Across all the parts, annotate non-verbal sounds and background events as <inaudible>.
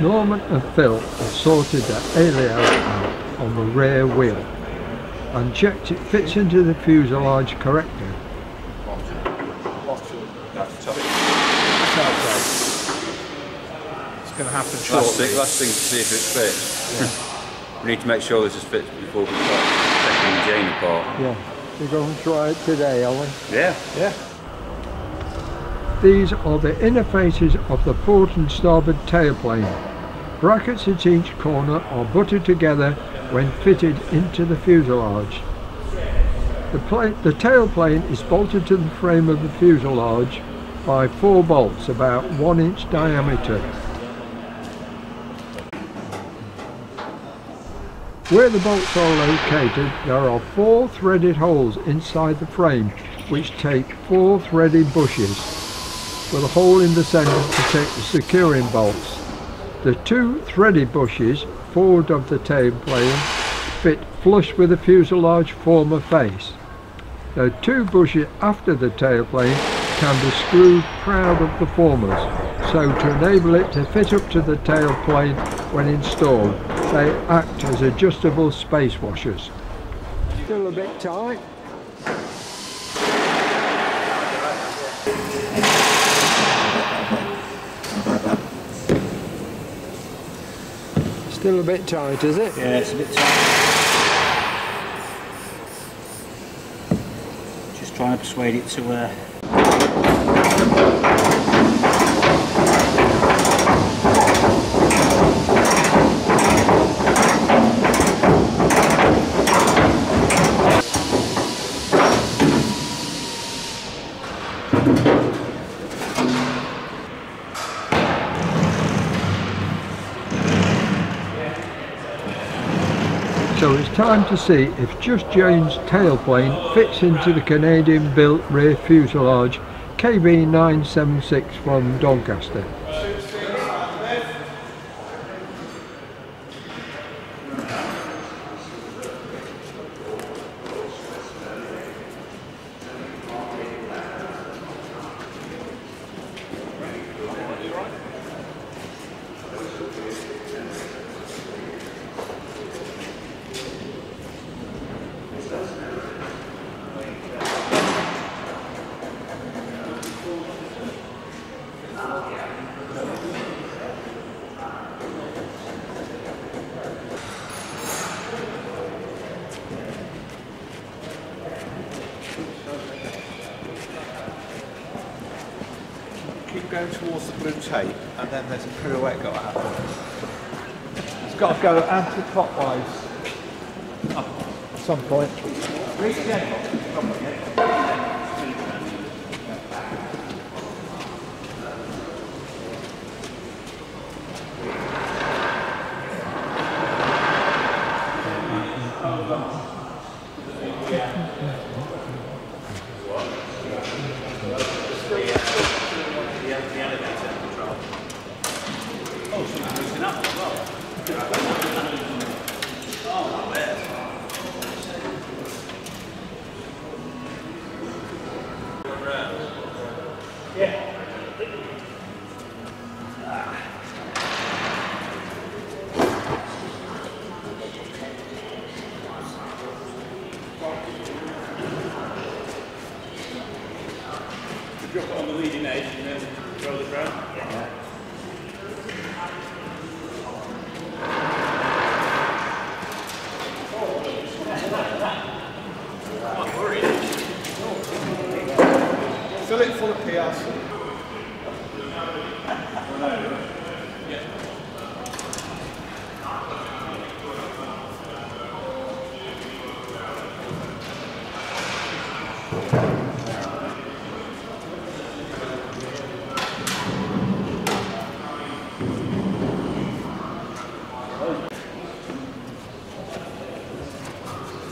Norman and Phil have sorted the oleo out on the rear wheel and checked it fits into the fuselage correctly. It's going to happen Last thing, last thing to see if it fits. we need to make sure this is fits before we start taking Jane apart. Yeah, we're going to try it today, are we? Yeah. Yeah. These are the inner faces of the port and starboard tailplane. Brackets at each corner are butted together when fitted into the fuselage. The, the tailplane is bolted to the frame of the fuselage by four bolts about one inch diameter. Where the bolts are located, there are four threaded holes inside the frame which take four threaded bushes with a hole in the centre to take the securing bolts. The two threaded bushes forward of the tailplane fit flush with the fuselage former face. The two bushes after the tailplane can be screwed proud of the formers, so to enable it to fit up to the tailplane when installed, they act as adjustable space washers. Still a bit tight. Still a bit tight, is it? Yeah, it's a bit tight. Just trying to persuade it to uh, So it's time to see if Just Jane's tailplane fits into the Canadian built rear fuselage KB976 from Doncaster. Going towards the blue tape, and then there's a pirouette got to happen. It's got to go anti-clockwise at some point. 아, 왜?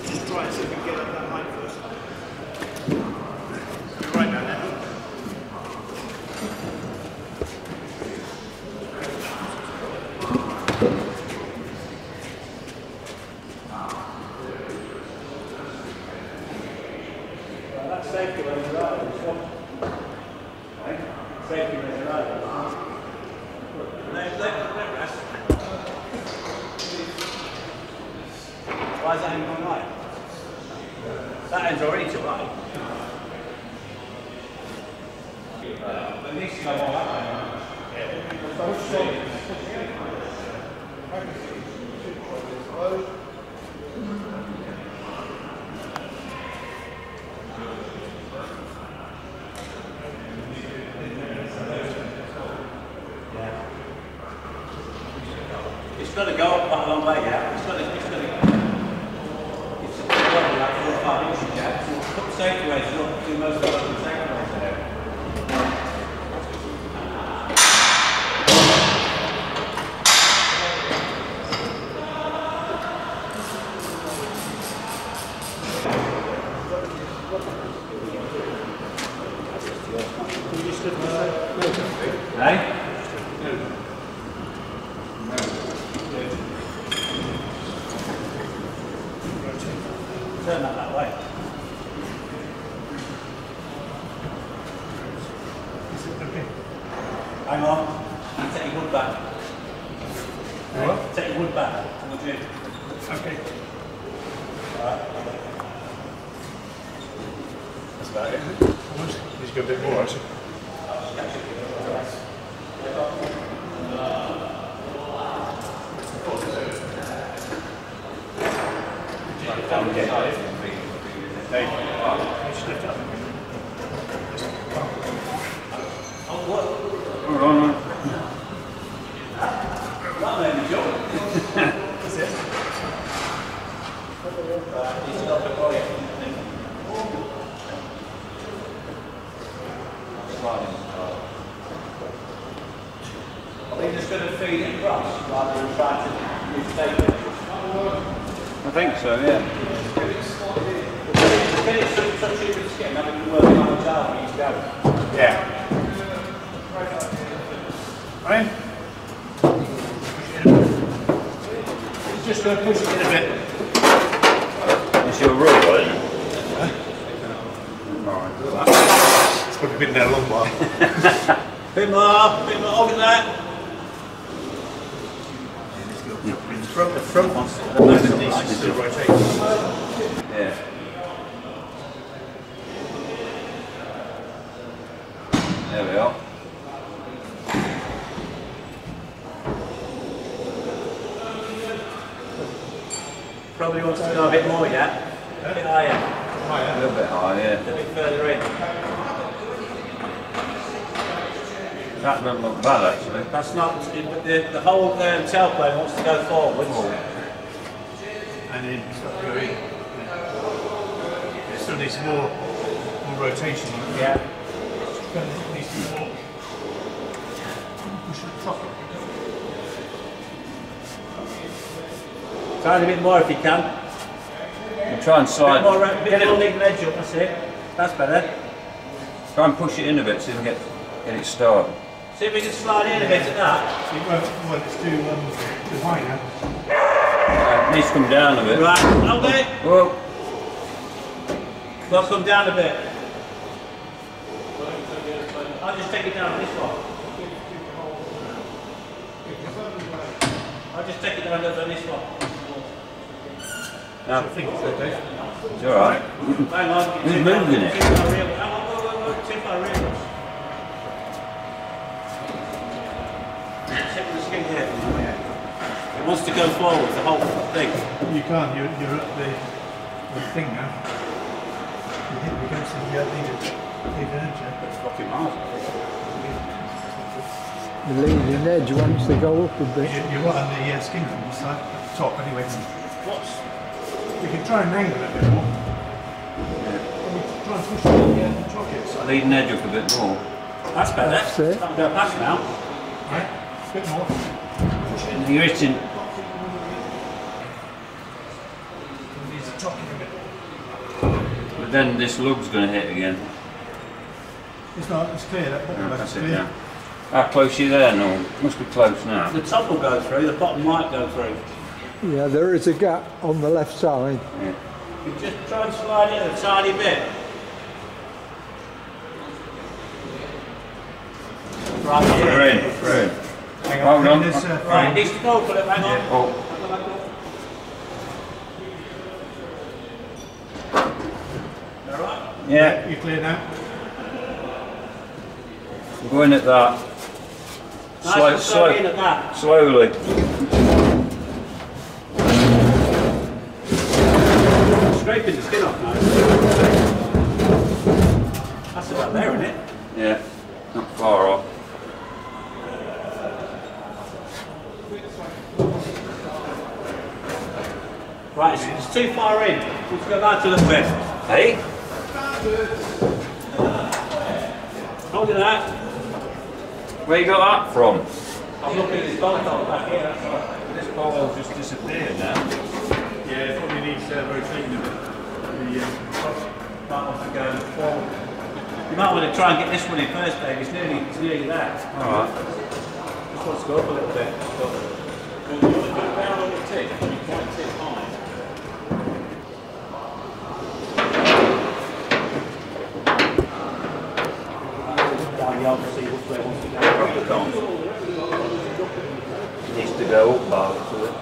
Just try and see if we can get up that height first. Right now then. That's safety when you're out. Safety when you're out. Let, let, let rest. Why is that end going right? That end's already too high. It's got to go up quite a long way, yeah. It's got to, it's got to. It's got to be like four or five inches, yeah. Safety weights up, do most of the safety weights there. Hey? Turn that that way. Hang on. Take your wood back. What? Take your wood back. Would you? Okay. Alright. That's about it. To go a bit more actually. Hold on. That made me jump. That's it. Right, you stop it for you. Are they just going to feed it across rather than try to mistake it? I think so, yeah. Get it so touch it with skin, then we can work on the child when he's going. Yeah. Ryan? Just uh, push it in a bit. It's your rule, isn't it? It's probably been there a long while. <laughs> Bit more, bit more, look at that. The front, the front one's the needs to rotate. Yeah. There we are. Probably wants to go a bit more, yeah? A bit higher, A little bit higher. yeah. a bit further in. That doesn't look bad, actually. That's not, the, the whole um, tailplane wants to go forwards. And then start going. Yeah. It still needs more, more rotation. Yeah. It needs to be more. Push the top. Try a bit more if you can. We'll try and Bit slide. more, uh, bit Get more it, edge up, that's it. That's better. try and push it in a bit, see if we get, get it started. See if we can slide in a bit at that. It won't, well, it's too, um, too high now. Uh, it needs to come down a bit. Right, hold it. Whoa. Well, come down a bit. I'll just take it down this one. I'll just take it down on this one. Now, I think it's okay. it's alright. Hang on. Who's moving it? Too far real. Too far real. Check the skin here. It wants to go forward, the whole thing. You can't, you're, you're at the, the thing now. You hit against the, uh, the, the edge. It's fucking miles. The leading edge wants to go up a bit. You- You're right on the uh, skin from the side, at the top anyway. What's We can try and angle it a bit more. Can we try and push the uh, chocolate side? Leading edge up a bit more. that's better? That's it. Can't go past now. Right? A bit more. Push it. You're hitting. Needs to chocolate a bit. But then this lug's going to hit again. It's not, it's clear, that bottom Yeah, left that's it clear. now. How close are you there, Norm? Must be close now. The top will go through, the bottom might go through. Yeah, there is a gap on the left side. Yeah. You just try and slide it a tiny bit. Right, We're yeah. in. We're in. Hang oh, on, well done. This, uh, right, needs to go, Philip, hang yeah. Oh. Yeah. You clear now? We're going at that. Slow, nice slow, at that. Slowly. Scraping the skin off now. That's about there, isn't it? Yeah, not far off. Too far in. Let's go back a little bit. Hey? Hold it out. Where you got that from? I'm looking at this on back here. That's all. This ball just disappeared now. Yeah, it probably needs uh, rotating a bit. The, uh, Might want to go forward. You might want to try and get this one in first, Dave. It's nearly, it's nearly there. Alright. Just wants to go up a little bit. Down the other, see which way it wants to go. Probably can't. Needs to go up bar to it.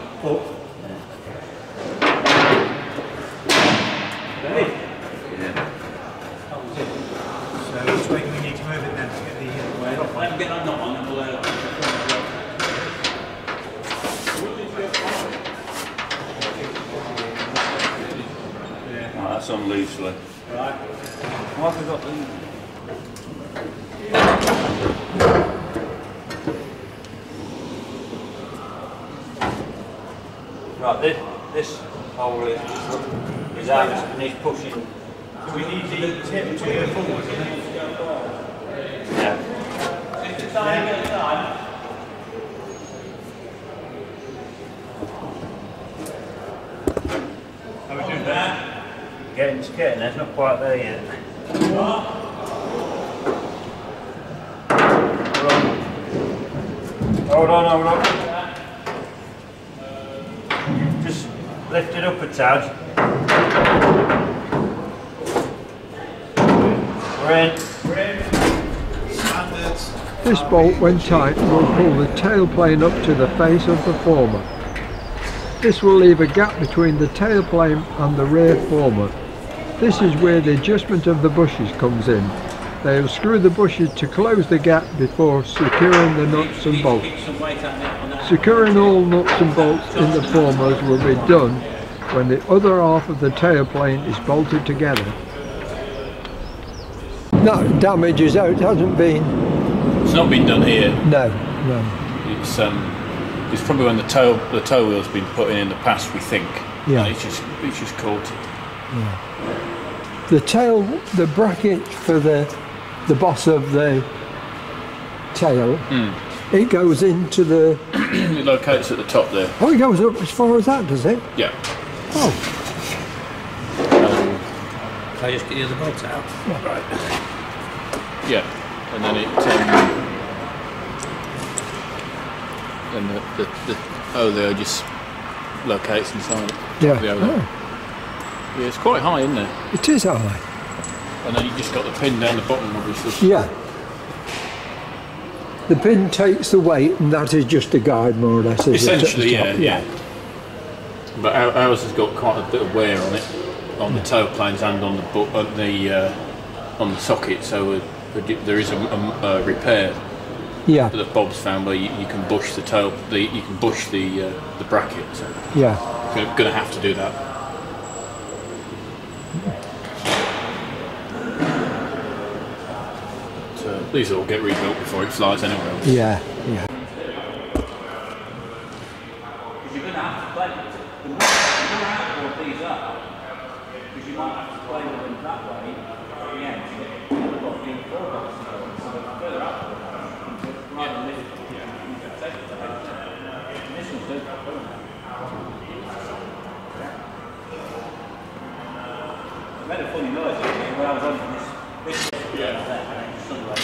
Ready? Yeah. so which way do we need to move it then to get the uh, way up? Let him get on that one and we'll. Uh, Right, that's on loosely. right. Why have we got these? Right, this, this hole is, is out and he's pushing. Do we need the tip to go forward? Yeah. Take your time, get the time. How are we doing that? Getting, it's getting there, it's not quite there yet. Hold on, hold on. Up a tad. We're in. This bolt, when tight, will pull the tailplane up to the face of the former. This will leave a gap between the tailplane and the rear former. This is where the adjustment of the bushes comes in. They will screw the bushes to close the gap before securing the nuts and bolts. Securing all nuts and bolts in the formers will be done when the other half of the tailplane is bolted together. No damage is out, it hasn't been. It's not been done here. No, no. It's um, it's probably when the toe the toe wheel's been put in in the past. We think. Yeah. And it's just it's just caught. Yeah. The tail, the bracket for the the boss of the tail, it goes into the. it locates at the top there. Oh, it goes up as far as that, does it? Yeah. Oh, Um, I just get the other bolts out. right. Yeah. And then it. Um, and the the, the oleo just locates inside it. yeah. The oleo. Oh, Yeah, it's quite high, isn't it? it is high. And then you just got the pin down the bottom, obviously. Yeah. The pin takes the weight, and that is just a guide, more or less. is the Essentially, yeah, top? yeah. But ours has got quite a bit of wear on it, on the tail planes and on the on the uh, on the socket. So uh, there is a, a, a repair Yeah, that Bob's found where you, you can bush the tail, the you can bush the uh, the bracket. So yeah. going to have to do that. So these all get rebuilt before it flies anywhere. else. Yeah, yeah. Because you're going to have to play. The more, the more outboard these are, because you might have to play with them that way at the end. So you've got the four boxes going. So the further outboard, rather than this, you can take it to the And this one's doing that, doesn't it? I made a funny noise actually, when I was on this. this yeah. There, and then suddenly,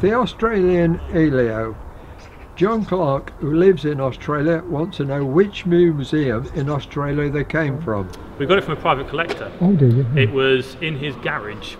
The Australian Oleo. John Clark, who lives in Australia, wants to know which museum in Australia they came from. We got it from a private collector. Oh, did you? It was in his garage.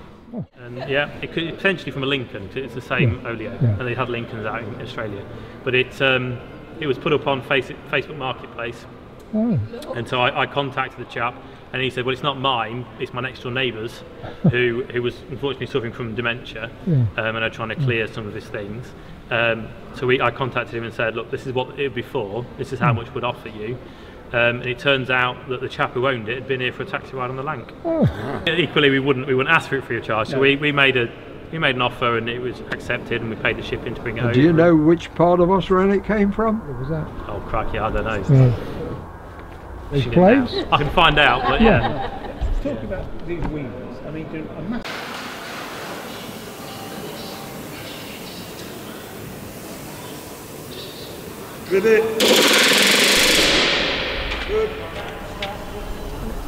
And yeah, it could potentially from a Lincoln. It's the same Oleo, yeah. and they had Lincolns out in Australia. But it, um, it was put up on face, Facebook Marketplace. Oh, And so I, I contacted the chap, and he said, "Well, it's not mine; it's my next door neighbour's, <laughs> who who was unfortunately suffering from dementia, um, and are trying to clear some of his things." Um, so we, I contacted him and said, "Look, this is what it would be for. This is how much we'd offer you." Um, and it turns out that the chap who owned it had been here for a taxi ride on the Lanc. Equally, we wouldn't we wouldn't ask for it free of charge. So we, we made a we made an offer, and it was accepted, and we paid the shipping to bring it over. do you know which part of Australia it came from? What was that? Oh crikey, I don't know. This Should get. I can find out, but yeah. Let's Talk about these wheels. I mean, do a massive Rivet. Good.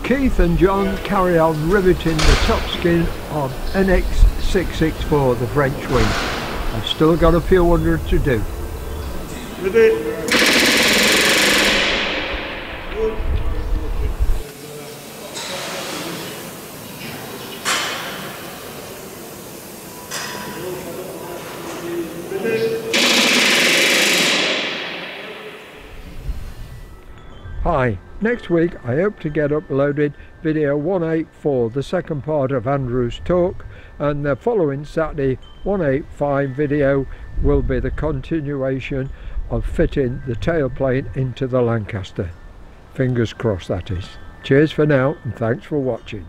Keith and John carry on riveting the top skin of NX664, the French wing. I've still got a few hundred to do. Hi, next week I hope to get uploaded video 184, the second part of Andrew's talk, and the following Saturday 185 video will be the continuation of fitting the tailplane into the Lancaster. Fingers crossed that is. Cheers for now and thanks for watching.